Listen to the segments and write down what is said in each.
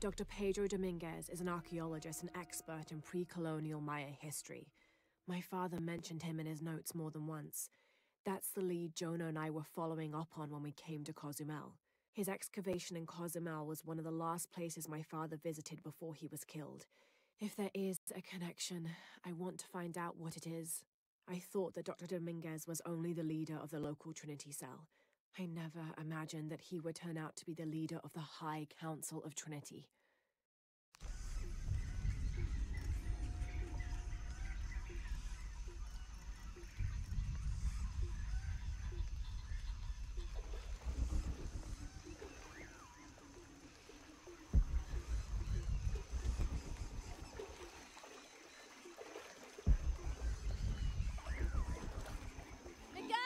Dr. Pedro Dominguez is an archaeologist and expert in pre colonial Maya history. My father mentioned him in his notes more than once. That's the lead Jonah and I were following up on when we came to Cozumel. His excavation in Cozumel was one of the last places my father visited before he was killed. If there is a connection, I want to find out what it is. I thought that Dr. Dominguez was only the leader of the local Trinity cell. I never imagined that he would turn out to be the leader of the High Council of Trinity. Miguel!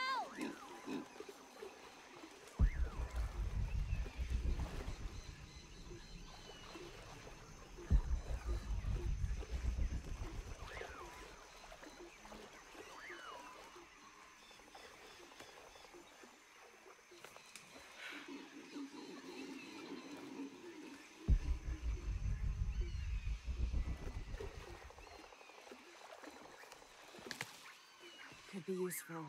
Be useful.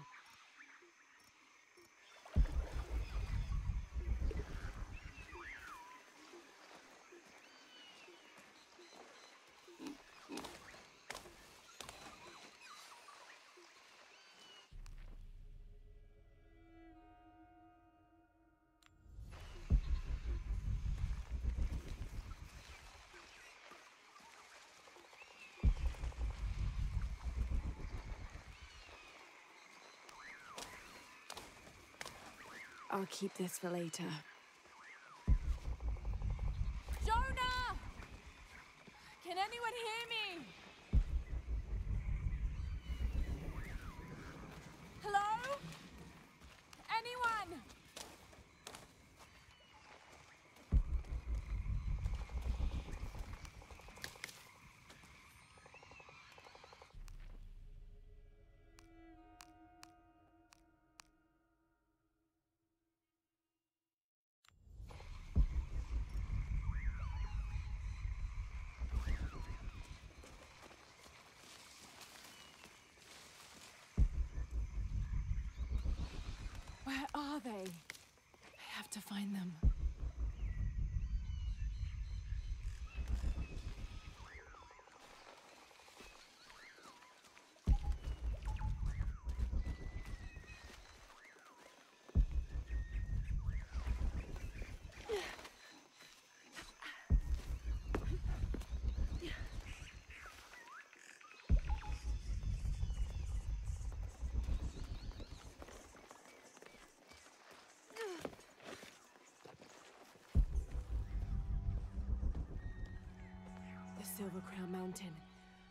I'll keep this for later. Jonah! Can anyone hear me? Hello? Anyone? Where are they? I have to find them. Crown Mountain.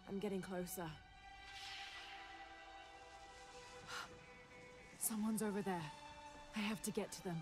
I'm getting closer. Someone's over there. I have to get to them.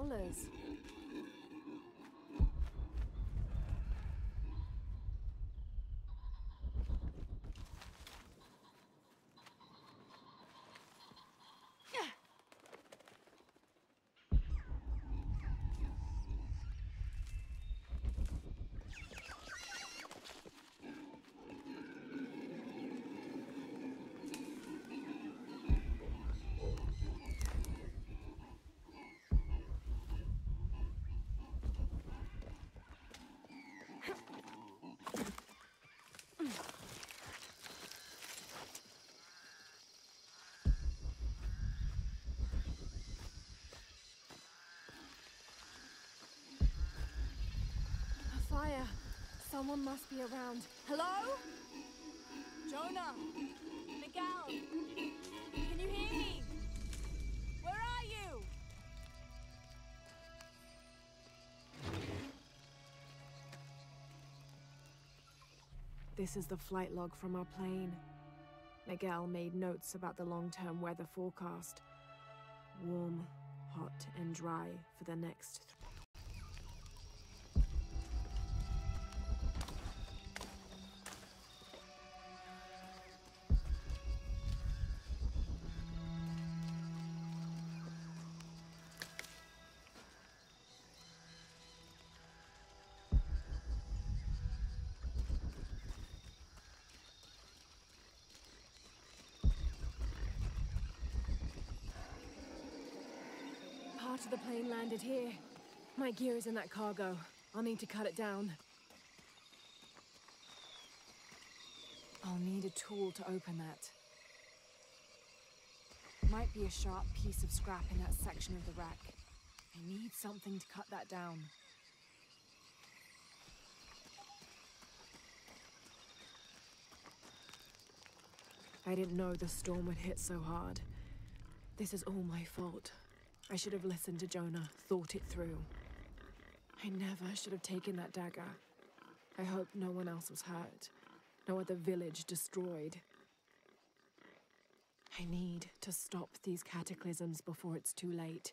Howlers. A fire. Someone must be around. Hello? Jonah? Miguel? Can you hear me? Where are you? This is the flight log from our plane. Miguel made notes about the long-term weather forecast. Warm, hot, and dry for the next The plane landed here. My gear is in that cargo. I'll need to cut it down. I'll need a tool to open that. Might be a sharp piece of scrap in that section of the wreck. I need something to cut that down. I didn't know the storm would hit so hard. This is all my fault. I should have listened to Jonah, thought it through. I never should have taken that dagger. I hope no one else was hurt. No other village destroyed. I need to stop these cataclysms before it's too late.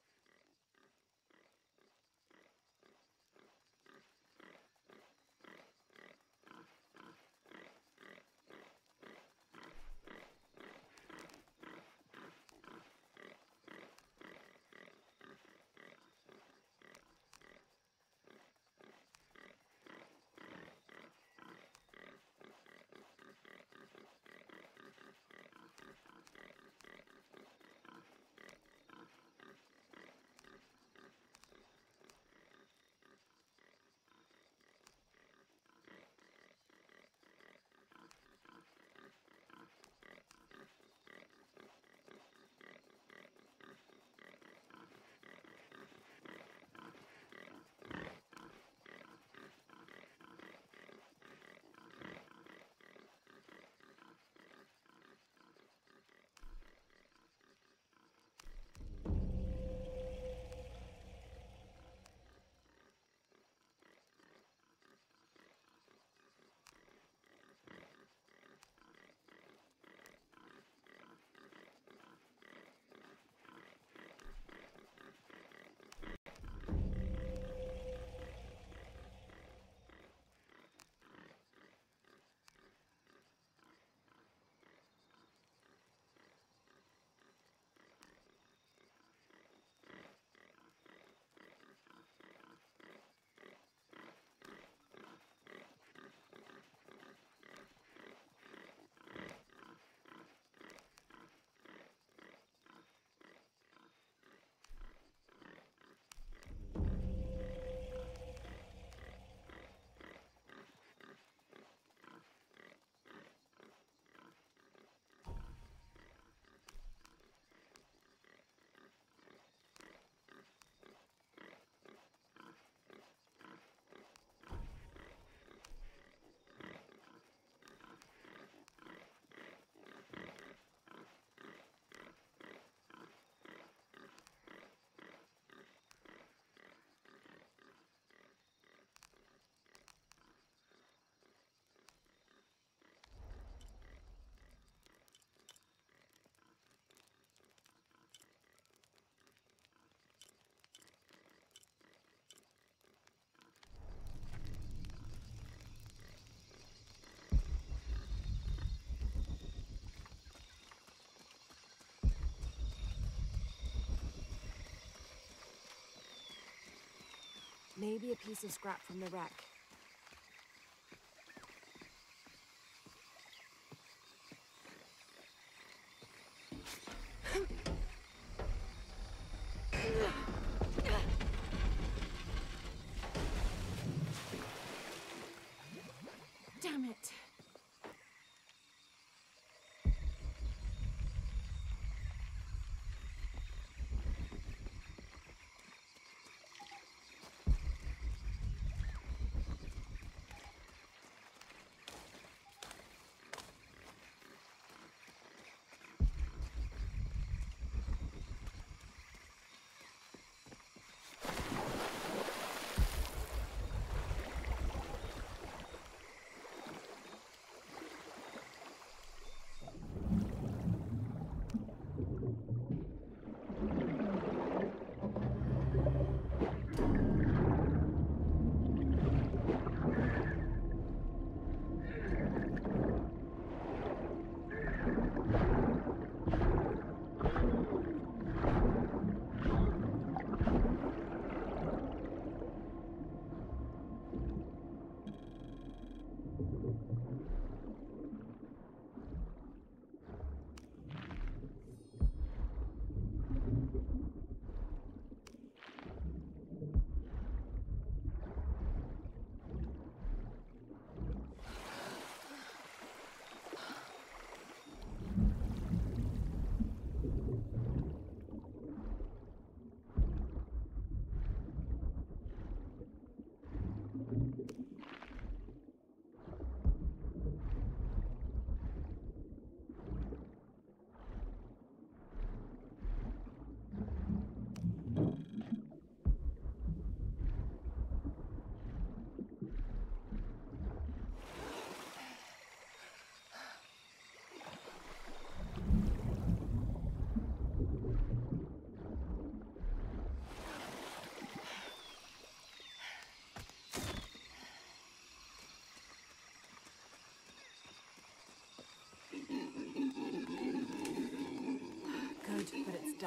Maybe a piece of scrap from the wreck.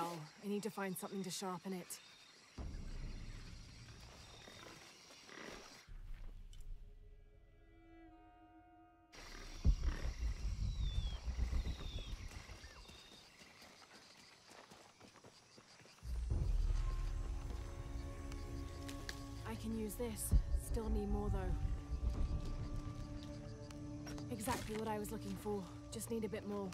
Dull. I need to find something to sharpen it. I can use this. Still need more though. Exactly what I was looking for. Just need a bit more.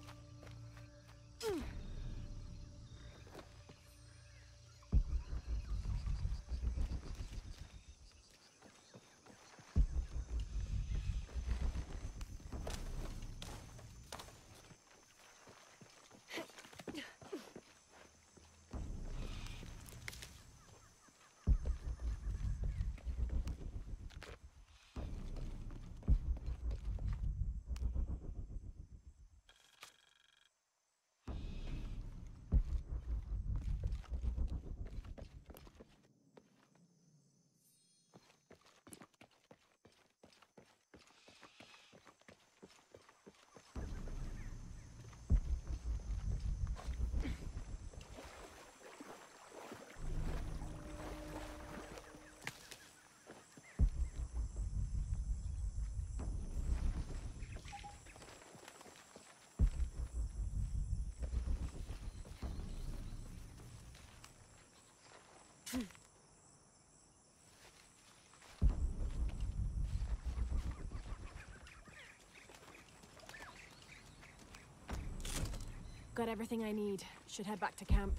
Got everything I need. Should head back to camp.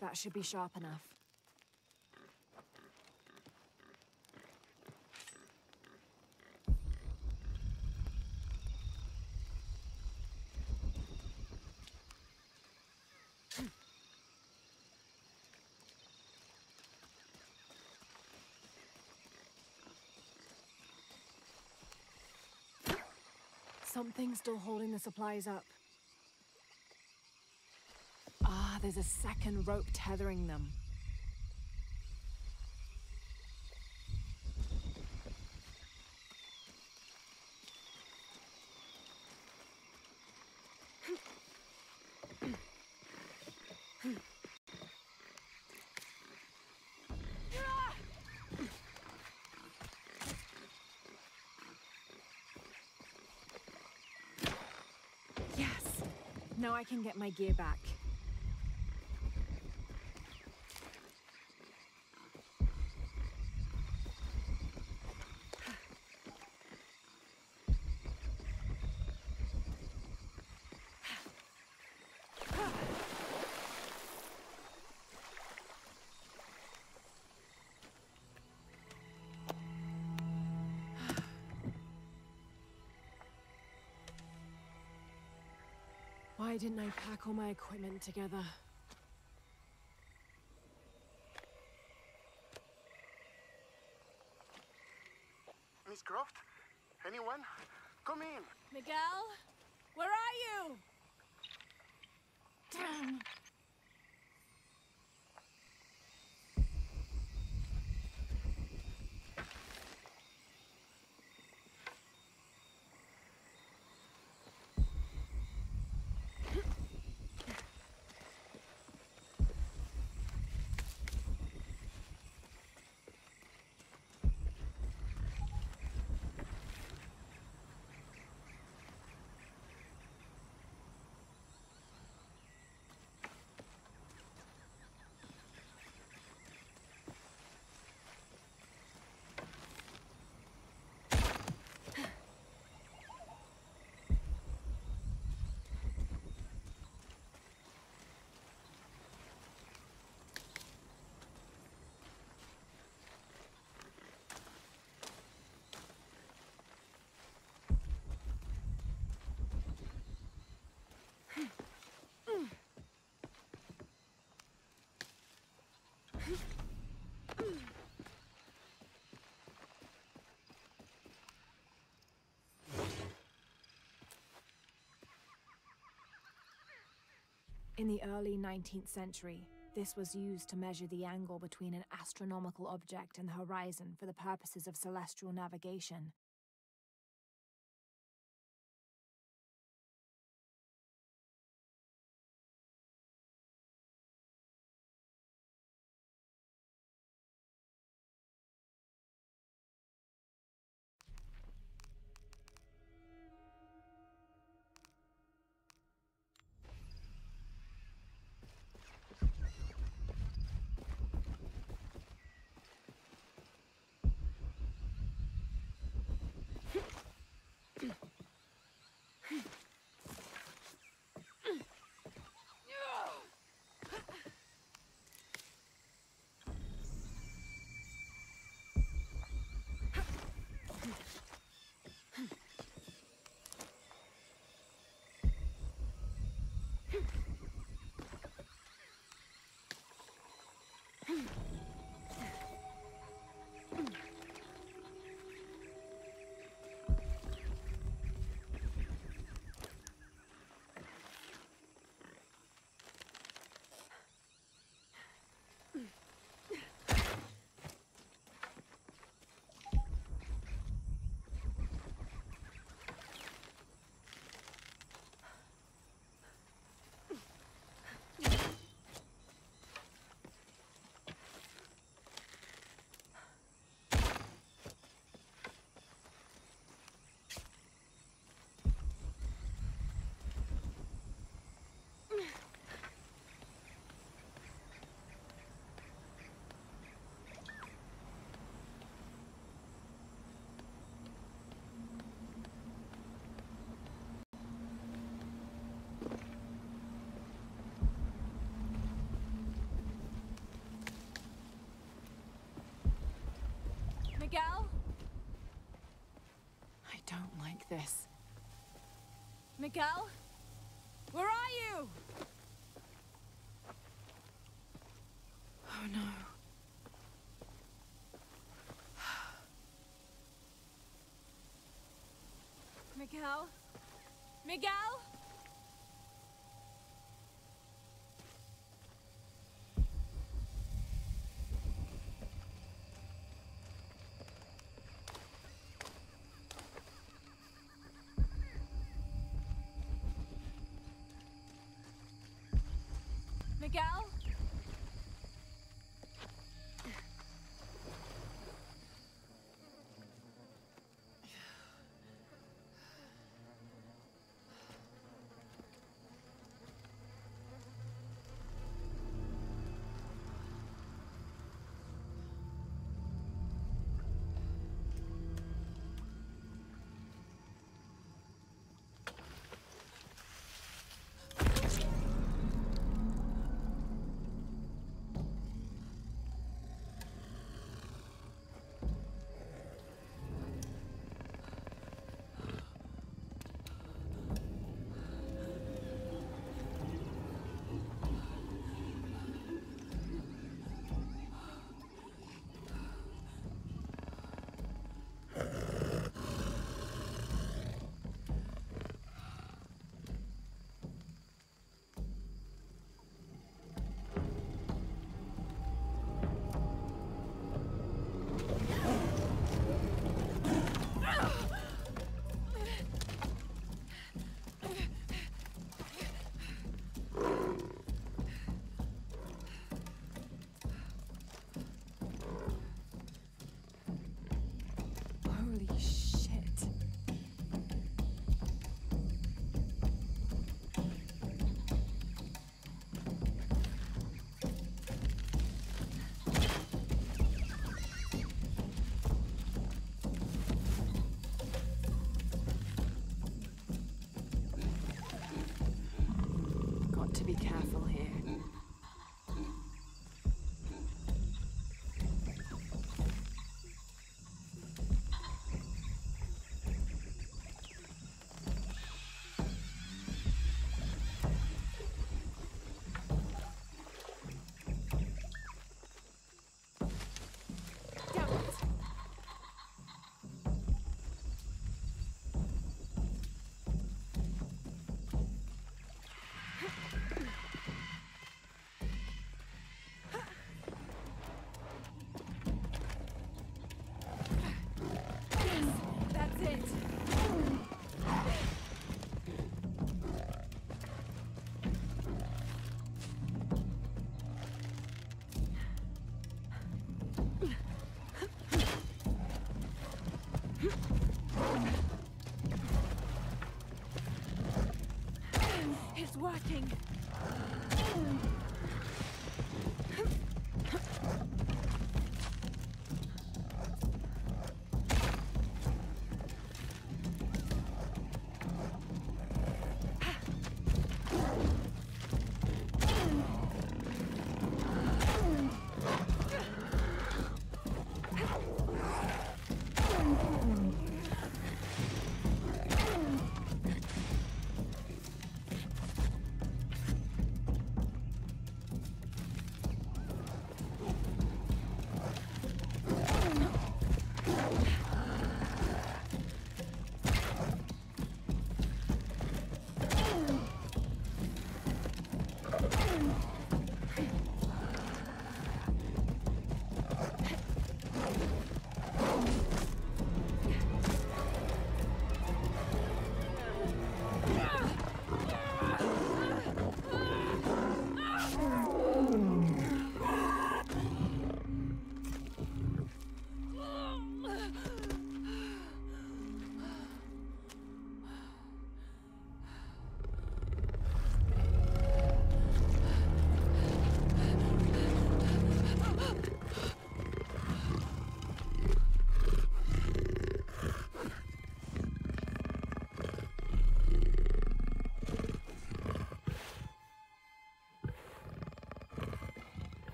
That should be sharp enough. Something's still holding the supplies up. Ah, there's a second rope tethering them. Yes! Now I can get my gear back. Didn't I pack all my equipment together? Miss Croft? Anyone? Come in. Miguel? Where are you? In the early 19th century, this was used to measure the angle between an astronomical object and the horizon for the purposes of celestial navigation. Like this. Miguel? Where are you? Oh no. Miguel? Miguel? Miguel? To be careful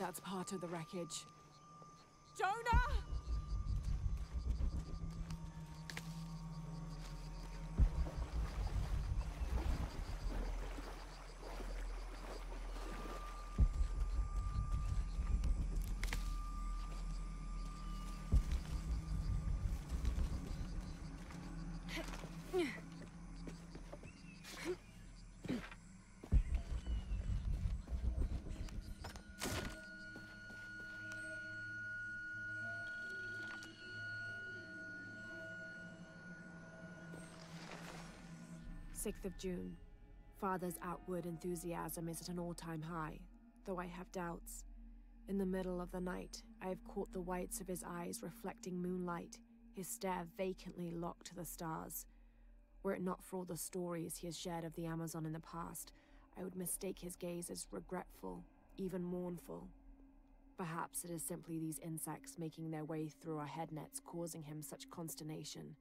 That's part of the wreckage. Jonah! Sixth of June. Father's outward enthusiasm is at an all-time high, though I have doubts. In the middle of the night, I have caught the whites of his eyes reflecting moonlight, his stare vacantly locked to the stars. Were it not for all the stories he has shared of the Amazon in the past, I would mistake his gaze as regretful, even mournful. Perhaps it is simply these insects making their way through our head nets causing him such consternation.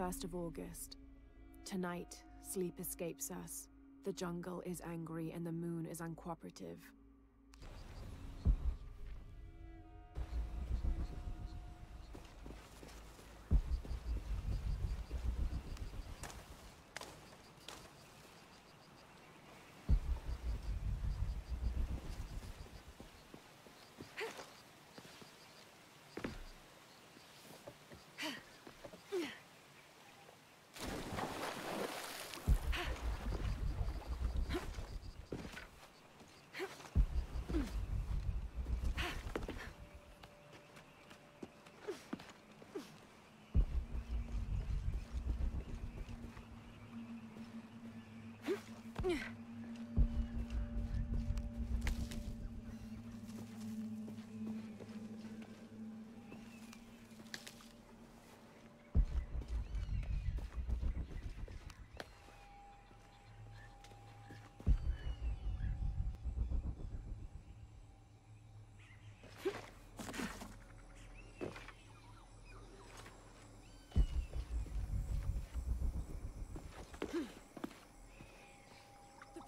First of August. Tonight, sleep escapes us. The jungle is angry and the moon is uncooperative.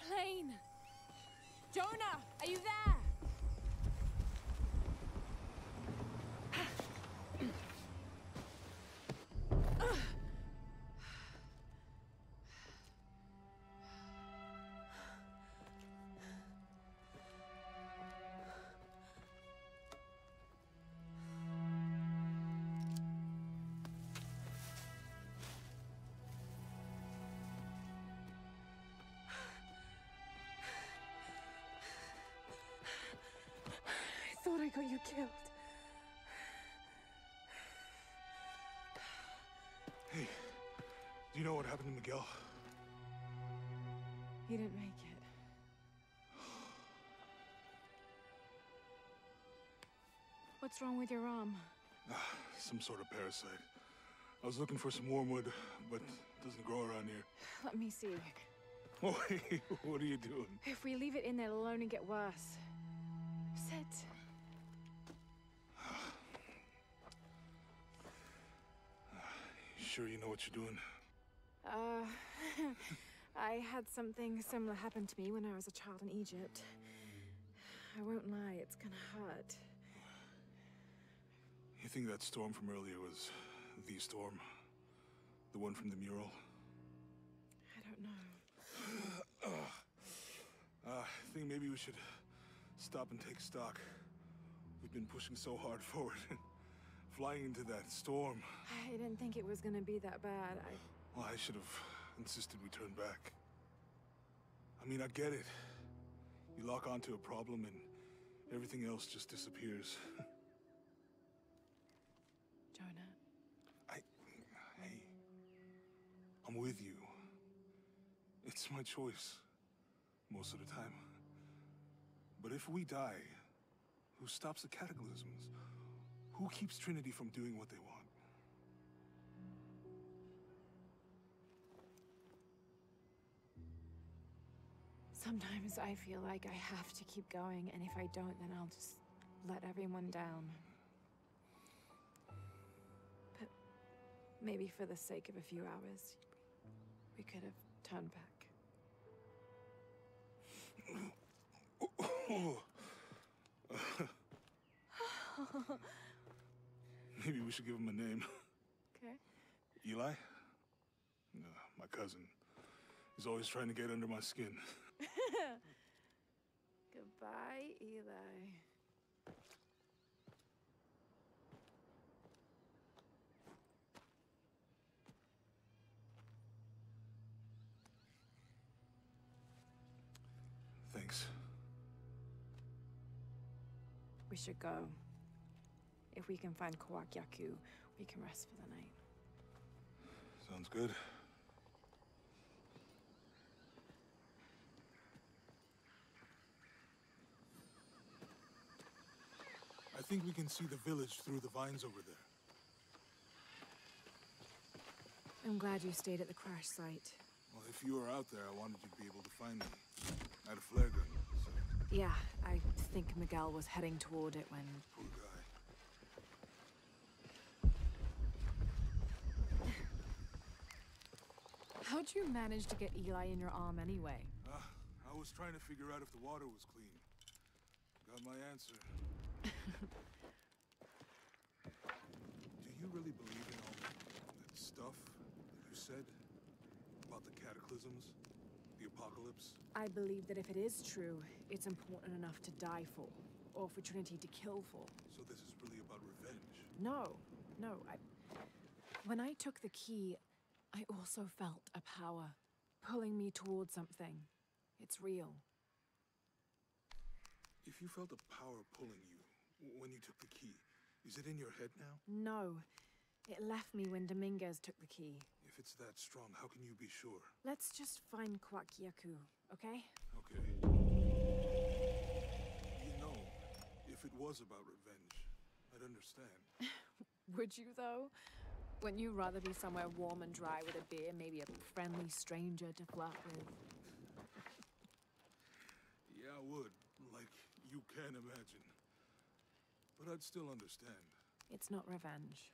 The plane! Jonah, are you there? Thought I got you killed. Hey, do you know what happened to Miguel? He didn't make it. What's wrong with your arm? Ah, some sort of parasite. I was looking for some wormwood, but it doesn't grow around here. Let me see. Oh, hey, what are you doing? If we leave it in there, it'll only get worse. Sure you know what you're doing? Uh, I had something similar happen to me when I was a child in Egypt. I won't lie, it's gonna hurt. You think that storm from earlier was the storm? The one from the mural? I don't know. Uh, I think maybe we should stop and take stock. We've been pushing so hard forward. Flying into that storm. I didn't think it was gonna be that bad. I. Well, I should have insisted we turn back. I mean, I get it. You lock onto a problem and everything else just disappears. Jonah. I... Hey. I'm with you. It's my choice. Most of the time. But if we die, who stops the cataclysms? Who keeps Trinity from doing what they want? Sometimes I feel like I have to keep going, and if I don't, then I'll just let everyone down. But maybe for the sake of a few hours, we could have turned back. Maybe we should give him a name. Okay. Eli? No, my cousin. He's always trying to get under my skin. Goodbye, Eli. Thanks. We should go. If we can find Kuwaq Yaku, we can rest for the night. Sounds good. I think we can see the village through the vines over there. I'm glad you stayed at the crash site. Well, if you were out there, I wanted you to be able to find me. I had a flare gun, so Yeah, I think Miguel was heading toward it when. How'd you manage to get Eli in your arm anyway? Uh, I was trying to figure out if the water was clean. Got my answer. Do you really believe in all that stuff that you said? About the cataclysms? The apocalypse? I believe that if it is true, it's important enough to die for, or for Trinity to kill for. So this is really about revenge? No, no, I. When I took the key, I also felt a power pulling me towards something. It's real. If you felt a power pulling you when you took the key, is it in your head now? No, it left me when Dominguez took the key. If it's that strong, how can you be sure? Let's just find Kuwaq Yaku, okay? Okay. You know, if it was about revenge, I'd understand. Would you, though? Wouldn't you rather be somewhere warm and dry with a beer, maybe a friendly stranger to flirt with? Yeah, I would. Like you can imagine. But I'd still understand. It's not revenge.